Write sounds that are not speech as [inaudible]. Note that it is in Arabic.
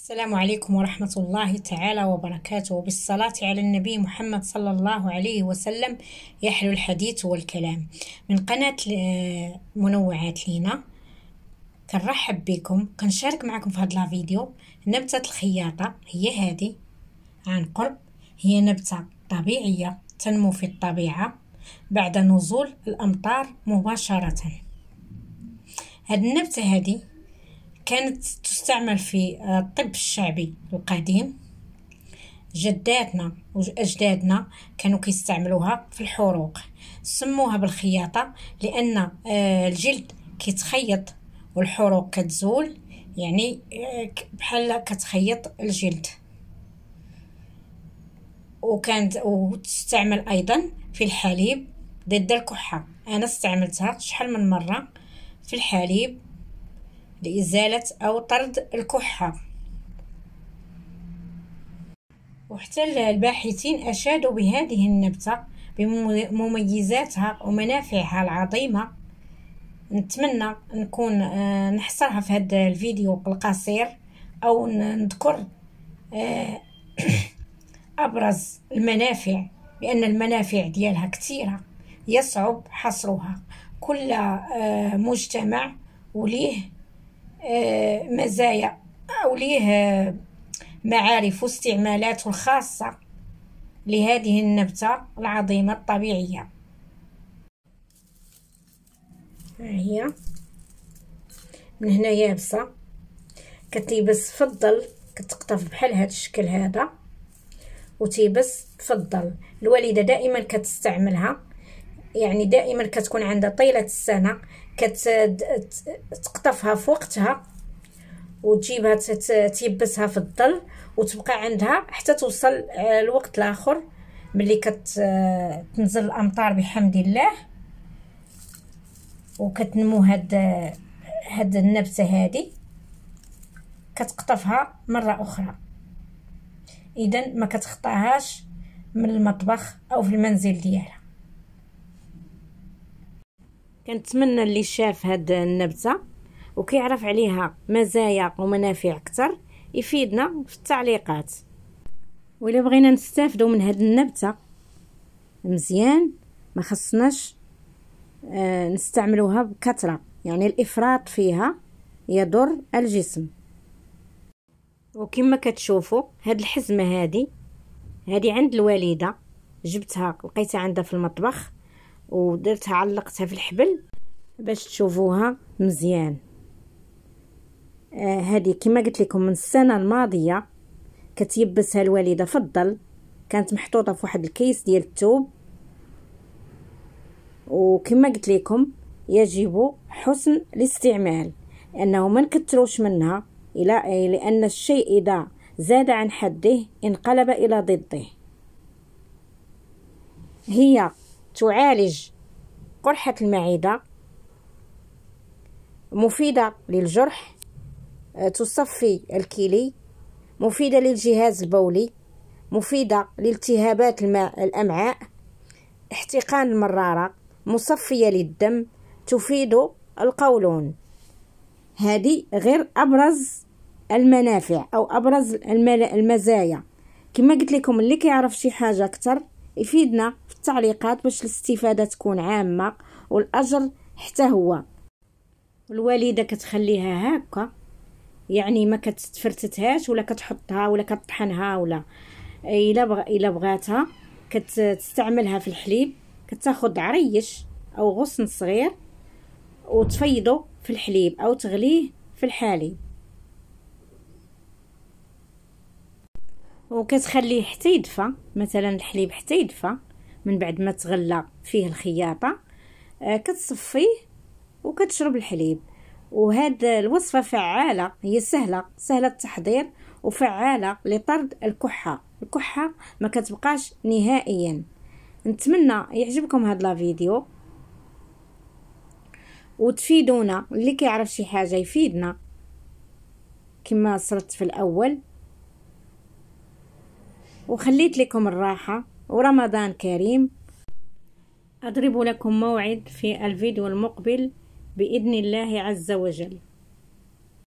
السلام عليكم ورحمة الله تعالى وبركاته. وبالصلاة على النبي محمد صلى الله عليه وسلم يحلو الحديث والكلام. من قناة منوعات لينا كنرحب بكم كنشارك معكم في هذا الفيديو نبتة الخياطة هي هذه عن قرب. هي نبتة طبيعية تنمو في الطبيعة بعد نزول الأمطار مباشرة. هاد النبتة هذه كانت تستعمل في الطب الشعبي القديم. جداتنا وأجدادنا كانوا كيستعملوها في الحروق. سموها بالخياطة لأن آه، الجلد كيتخيط والحروق كتزول يعني آه، بحال كتخيط الجلد. وكانت وتستعمل أيضا في الحليب ضد الكحة. أنا استعملتها شحال من مرة في الحليب. لإزالة أو طرد الكحة. وحتى الباحثين أشادوا بهذه النبتة بمميزاتها ومنافعها العظيمة. نتمنى نكون آه، نحصرها في هذا الفيديو القصير أو نذكر آه، [coughs] أبرز المنافع لأن المنافع ديالها كثيرة. يصعب حصرها. كل آه، مجتمع وليه مزايا. أو ليه معارف واستعمالاته الخاصة لهذه النبتة العظيمة الطبيعية. ها هي. من هنا يابسة. كتيبس فضل كتقطف بحال هذا الشكل هذا. وتيبس تفضل. الوالدة دائما كتستعملها. يعني دائما كتكون عندها طيلة السنة. كتقطفها في وقتها وتجيبها تيبسها في الظل وتبقى عندها حتى توصل الوقت الآخر ملي كتنزل الأمطار بحمد الله وكتنمو هاد هاد النبتة هادي كتقطفها مرة أخرى. اذا ما كتخطاهاش من المطبخ أو في المنزل ديالها. كنتمنى اللي شاف هاد النبتة وكيعرف عليها مزايا ومنافع أكثر يفيدنا في التعليقات. وإلا بغينا نستافدوا من هاد النبتة مزيان ما خصناش آه نستعملوها بكثرة. يعني الإفراط فيها يضر الجسم. وكما كتشوفوا هاد الحزمة هادي هادي عند الوالدة جبتها لقيتها عندها في المطبخ. ودرتها علقتها في الحبل باش تشوفوها مزيان. آه هذه كما قلت لكم من السنة الماضية كتيبسها الوالدة الظل كانت محطوطة في واحد الكيس ديال الثوب وكما قلت لكم يجب حسن الاستعمال لأنه ما نكثروش منها إلى لأن الشيء إذا زاد عن حده انقلب إلى ضده. هي تعالج قرحة المعدة مفيدة للجرح آه، تصفي الكلي مفيدة للجهاز البولي مفيدة لالتهابات الماء الأمعاء احتقان المرارة مصفية للدم تفيد القولون. هذه غير أبرز المنافع أو أبرز المزايا. كما قلت لكم اللي كيعرف شي حاجة أكتر يفيدنا في التعليقات باش الاستفادة تكون عامة والأجر حتى هو. الوالدة كتخليها هكا يعني ما كتفرتتهاش ولا كتحطها ولا كطحنها ولا إلا بغ... إلا بغاتها. كتستعملها في الحليب كتاخد عريش أو غصن صغير وتفيضه في الحليب أو تغليه في الحليب وكتخليه حتى يدفى مثلا الحليب حتى يدفى من بعد ما تغلى فيه الخياطة آه كتصفيه وكتشرب الحليب. وهاد الوصفة فعالة هي سهلة سهلة التحضير وفعالة لطرد الكحة. الكحة ما كتبقاش نهائيا. نتمنى يعجبكم هاد الفيديو وتفيدونا. اللي كيعرف شي حاجة يفيدنا. كما صرت في الأول. وخليت لكم الراحة ورمضان كريم. أضرب لكم موعد في الفيديو المقبل بإذن الله عز وجل.